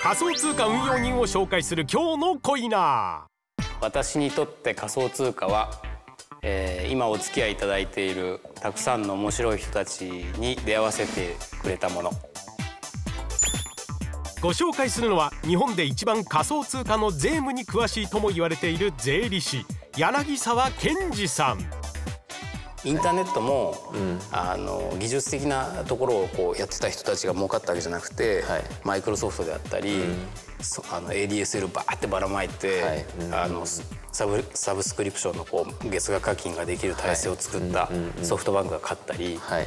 仮想通貨運用人を紹介する今日のコイナー。私にとって仮想通貨は、えー、今お付き合いいただいているたくさんの面白い人たちに出会わせてくれたもの。ご紹介するのは日本で一番仮想通貨の税務に詳しいとも言われている税理士柳沢健二さんインターネットも、うん、あの技術的なところをこうやってた人たちが儲かったわけじゃなくて、はい、マイクロソフトであったり、うん、あの ADSL バーってばらまいて、はい。うん、あのサブサブスクリプションのこう月額課金ができる体制を作ったソフトバンクが勝ったり。はい。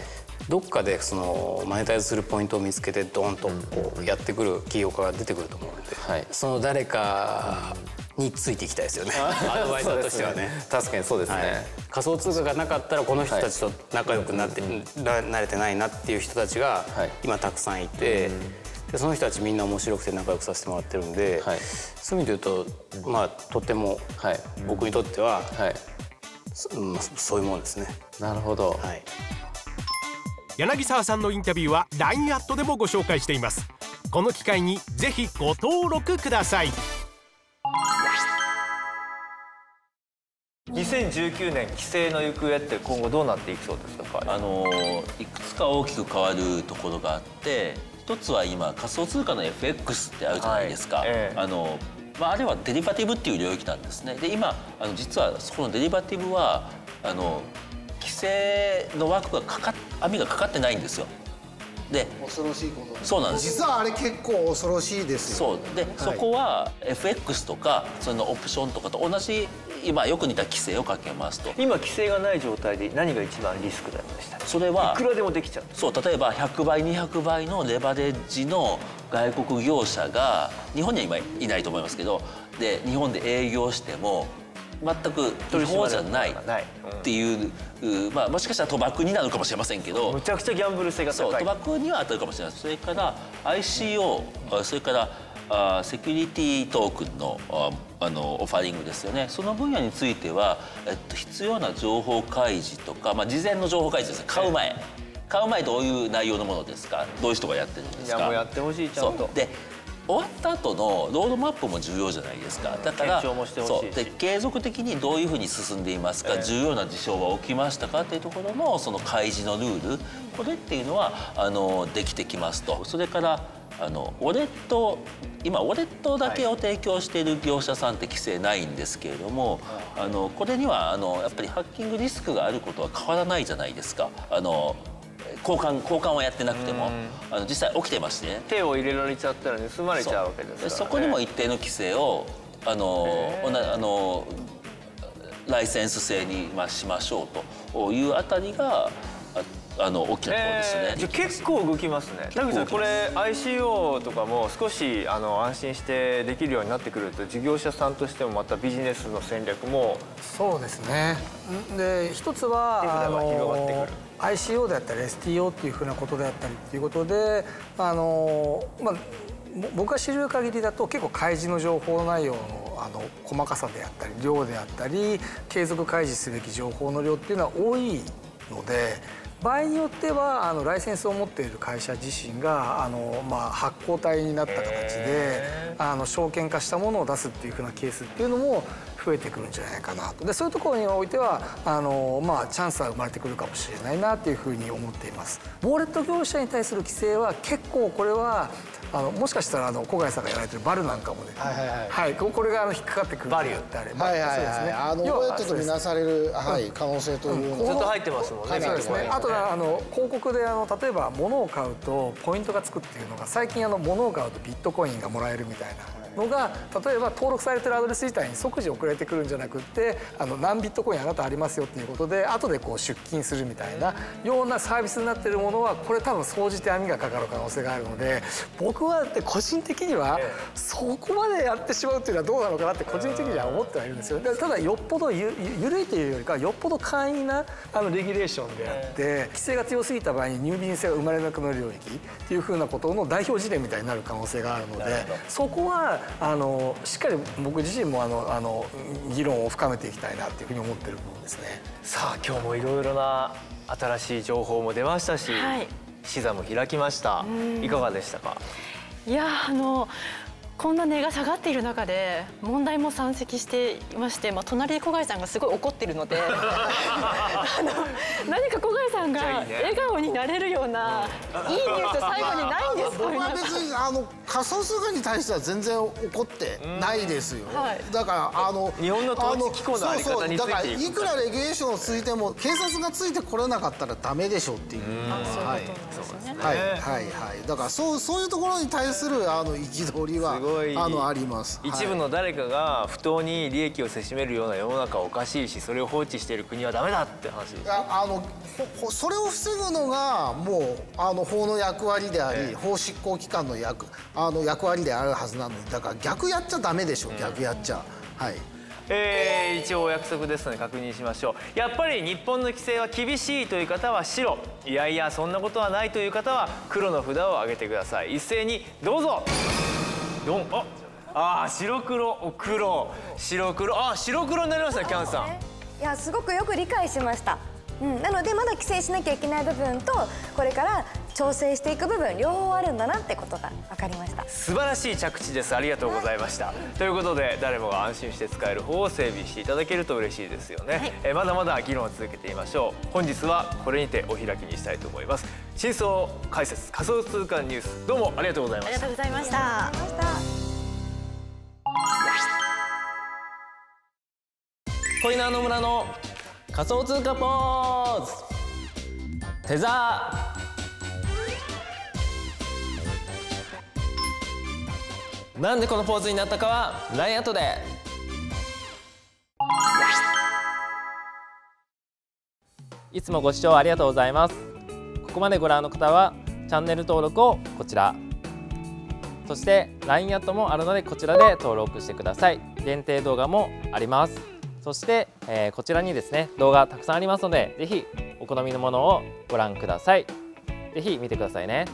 どっかでそのマネタイズするポイントを見つけてドーンとこうやってくる企業家が出てくると思うので、はい、その誰かについていきたいですよね。アドバイザーとしてはね。確かにそうですね、はい、仮想通貨がなかったらこの人たちと仲良くなって、はい、慣れてないなっていう人たちが今たくさんいて、でその人たちみんな面白くて仲良くさせてもらってるんで、はい、そういう意味で言うと、まあとても僕にとっては、はい。そそういうものですね。なるほど、はい。柳沢さんのインタビューは LINE アットでもご紹介しています。この機会にぜひご登録ください2019年規制の行方って今後どうなっていきそうですか？あのいくつか大きく変わるところがあって一つは今仮想通貨の FX ってあるじゃないですか、はい。ええ、あのまあ、あれはデリバティブっていう領域なんですね。で今あの実はそこのデリバティブはあの規制の枠がかか網がかかってないんですよで恐ろしいこと。そうなんです。実はあれ結構恐ろしいですよ。そう。で、はい、そこは FX とかそのオプションとかと同じ今よく似た規制をかけますと。今規制がない状態で何が一番リスクだでしたそれはいくらでもできちゃう。そう例えば100倍200倍のレバレッジの外国業者が日本には今いないと思いますけどで日本で営業しても全く違法じゃないっていう、まあ、もしかしたら賭博になるかもしれませんけど。むちゃくちゃギャンブル性が高い。賭博には当たるかもしれない。それから ICO それからあセキュリティトークンのあのオファリングですよね。その分野については、えっと、必要な情報開示とか、まあ、事前の情報開示です買う前。買う前どういう内容のものですか？どういう人がやってるんですか？いやもうやってほしいちゃんと。で終わった後のロードマップも重要じゃないですか。だからそう。で継続的にどういうふうに進んでいますか、えー、重要な事象は起きましたかっていうところのその開示のルール。これっていうのはあのできてきますと。それからあのウォレット今ウォレットだけを提供している業者さんって規制ないんですけれども、あのこれにはあのやっぱりハッキングリスクがあることは変わらないじゃないですか。あの交換交換はやってなくてもあの実際起きてまして。ね手を入れられちゃったら盗まれちゃうわけですから、ね、そこにも一定の規制をあのあのライセンス制にまあしましょうというあたりがあの大きなところですね、えー、じゃ結構動きますね。田口さんこれ ICO とかも少しあの安心してできるようになってくると事業者さんとしてもまたビジネスの戦略もそうですね。で一つはあの広がってくる ICO であったり STO っていうふうなことであったりっていうことであの、まあ、僕が知る限りだと結構開示の情報内容のあの細かさであったり量であったり継続開示すべき情報の量っていうのは多いので場合によってはあのライセンスを持っている会社自身があの、まあ、発行体になった形であの証券化したものを出すっていうふうなケースっていうのも増えてくるんじゃないかなと。でそういうところにおいてはあの、まあ、チャンスは生まれてくるかもしれないなというふうに思っています。ウォレット業者に対する規制は結構これはあのもしかしたらあの小貝さんがやられてるバルなんかもね、はいはいはい、はい、これがあの引っかかってくる。バリュー。ってあれば、はいはいはい、そうですね。あのウォレットとみなされる、はい、可能性というの、ずっと入ってますもんね。そうですね。あとはあの広告であの例えば物を買うとポイントがつくっていうのが最近あの物を買うとビットコインがもらえるみたいな。のが例えば登録されてるアドレス自体に即時送られてくるんじゃなくってあの何ビットコインあなたありますよっていうことで後でこう出金するみたいなようなサービスになってるものはこれ多分総じて網がかかる可能性があるので僕は個人的にはそこまでやってしまうっていうのはどうなのかなって個人的には思ってはいるんですよ。ただよっぽどゆ緩いというよりかよっぽど簡易なあのレギュレーションで。あって規制が強すぎた場合にニュービジネスが生まれなくなる領域っていうふうなことの代表事例みたいになる可能性があるのでそこはあのしっかり僕自身もあのあの議論を深めていきたいなっていうふうに思ってる部分ですね。さあ今日もいろいろな新しい情報も出ましたし、はい、視座も開きました。いかがでしたか？いやあのこんな値が下がっている中で問題も山積していまして、まあ、隣で小貝さんがすごい怒ってるのであの何か小貝さんが笑顔になれるようないいニュース最後にないんですか僕は別にあの仮想通貨に対しては全然怒ってないですよ、はい、だからあの日本の統治機構のあり方についてだからいくらレギュレーションをついても警察がついてこれなかったらダメでしょっていう。うはい、はい。はい。はい。だからそうそういうところに対するあの憤りはあのあります。一部の誰かが不当に利益をせしめるような世の中はおかしいし、それを放置している国はダメだって話です。あのそれを防ぐのがもうあの法の役割であり、法執行機関の役あの役割であるはずなのにだから逆やっちゃダメでしょ、逆やっちゃ。はい。えー、一応お約束ですので確認しましょう。やっぱり日本の規制は厳しいという方は白。いやいやそんなことはないという方は黒の札を上げてください。一斉にどうぞ四。あ。あ白黒。黒。白黒。あ白黒になりましたキャンさん。いやすごくよく理解しました。うん、なのでまだ規制しなきゃいけない部分とこれから調整していく部分両方あるんだなってことが分かりました。素晴らしい着地です。ありがとうございました、はい、ということで誰もが安心して使える方を整備していただけると嬉しいですよね、はい、えまだまだ議論を続けてみましょう。本日はこれにてお開きにしたいと思います。真相解説仮想通貨ニュース。どうもありがとうございました。ありがとうございました。恋の野村の仮想通貨ポーズ。テザー。なんでこのポーズになったかは LINE 後で。いつもご視聴ありがとうございます。ここまでご覧の方はチャンネル登録をこちら。そして LINE アットもあるのでこちらで登録してください。限定動画もあります。そして、えー、こちらにですね動画たくさんありますので是非お好みのものをご覧ください。是非見てくださいね。